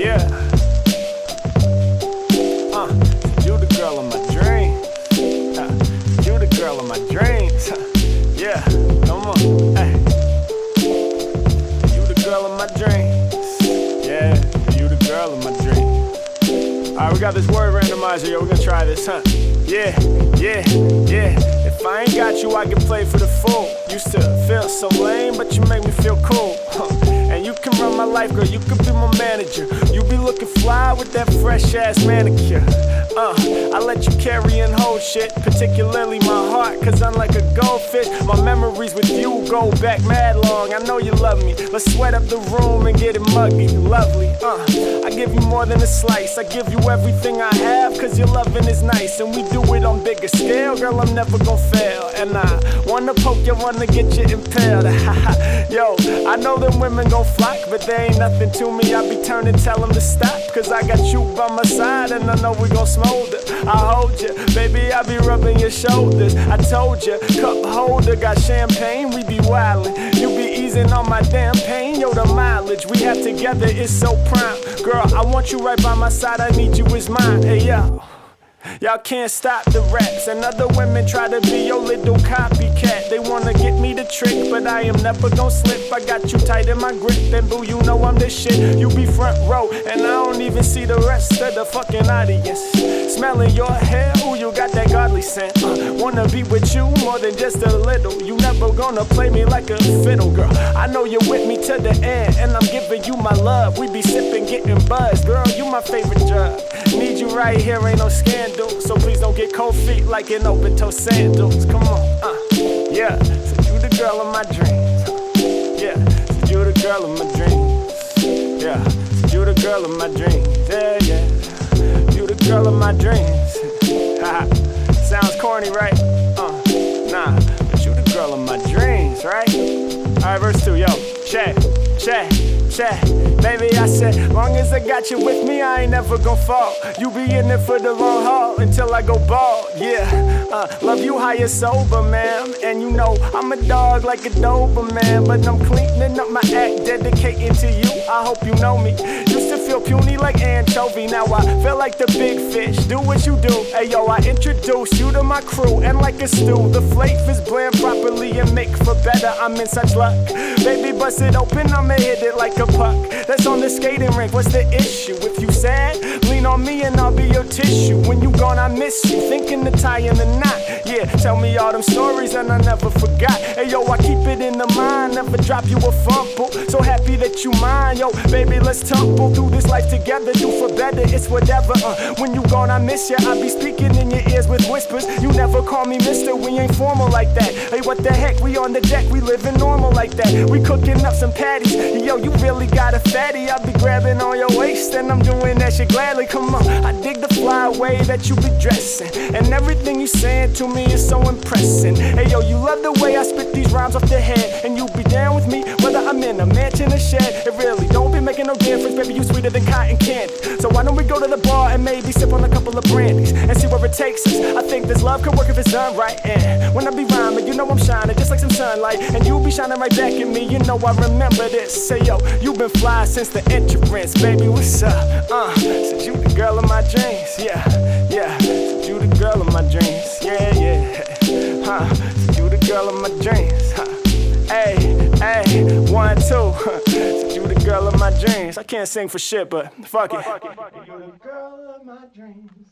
Yeah. Uh, you the girl of my dreams. Uh, you the girl of my dreams. yeah, come on. Hey. You the girl of my dreams. Yeah, you the girl of my dreams. Alright, we got this word randomizer, yo. We're gonna try this, huh? Yeah, yeah, yeah. If I ain't got you, I can play for the fool. Used to feel so lame, but you make me feel cool. And you can run my life, girl. You could be my manager. Fly with that fresh ass manicure. Uh, I let you carry and hold shit, particularly my heart, cause unlike a goldfish, my memories with you go back mad long. I know you love me. Let's sweat up the room and get it muggy. Lovely, uh, I give you more than a slice. I give you everything I have, cause your loving is nice. And we do it on bigger scale, girl. I'm never gonna fail. And I wanna poke you, wanna get you impaled. Yo, I know them women gon' flock, but they ain't nothing to me. I be turning, tell them to stop, cause I got you by my side, and I know we gon' smolder. I hold you, baby, I be rubbing your shoulders. I told you, cup holder got champagne, we be wildin'. You be easing on my damn pain, yo, the mileage we have together is so prime. Girl, I want you right by my side, I need you as mine. Hey, yo. Y'all can't stop the raps, and other women try to be your little copycat. They wanna trick, but I am never gonna slip. I got you tight in my grip, and boo, you know I'm the shit. You be front row, and I don't even see the rest of the fucking audience. Smelling your hair, ooh, you got that godly scent. Uh, wanna be with you more than just a little. You never gonna play me like a fiddle, girl. I know you're with me to the end, and I'm giving you my love. We be sipping, getting buzzed, girl. You my favorite drug. Need you right here, ain't no scandal. So please don't get cold feet like in open toe sandals. Come on, uh, yeah. Girl of my dreams. Yeah, so you the girl of my dreams. Yeah, so you the girl of my dreams. Yeah, yeah. You the girl of my dreams. Sounds corny, right? Uh, nah, but you the girl of my dreams, right? Alright, verse two, yo, check, check, check. Baby, I said, long as I got you with me, I ain't never gon' fall. You be in it for the long haul until I go bald, yeah. Uh, love you high and sober, man. And you know, I'm a dog like a Doberman. But I'm cleaning up my act, dedicating to you. I hope you know me. Feel puny like anchovy. Now I feel like the big fish. Do what you do. Hey yo, I introduce you to my crew. And like a stew, the flavors blend properly and make for better. I'm in such luck. Baby, bust it open, I'ma hit it like a puck. That's on the skating rink. What's the issue? If you sad, lean on me and I'll be your tissue. When you gone, I miss you. Thinking the tie in the knot. Yeah, tell me all them stories and I never forgot. Hey yo, I keep it in the mind, never drop you a fumble. So happy that you mine, yo, baby, let's tumble through this life together. Do for better, it's whatever. Uh, when you gone, I miss you. I be speaking in your ears with whispers. You never call me Mister, we ain't formal like that. Hey, what the heck? We on the deck, we living normal like that. We cooking up some patties. Yo, you really got a fatty. I be grabbing on your waist and I'm doing that shit gladly. Come on, I dig the fly way that you be dressing, and everything you saying to me is so impressive. Hey yo, you love the way I spit these rhymes off the head, and you be down with me whether I'm in a mansion or shed. Baby. You sweeter than cotton candy. So why don't we go to the bar and maybe sip on a couple of brandies and see where it takes us? I think this love could work if it's done right. And when I be rhyming, you know I'm shining just like some sunlight, and you'll be shining right back at me. You know I remember this. Say yo, you been fly since the entrance, baby. What's up? Uh, said you the girl of my dreams, yeah, yeah. Said you the girl of my dreams, my dreams. I can't sing for shit, but fuck it. You're the girl of my dreams.